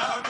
down.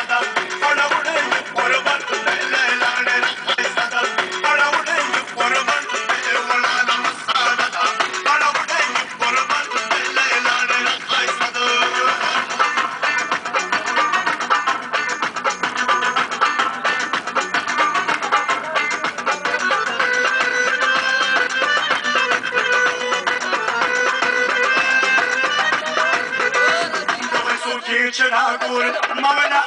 Suki çıra gur, mavela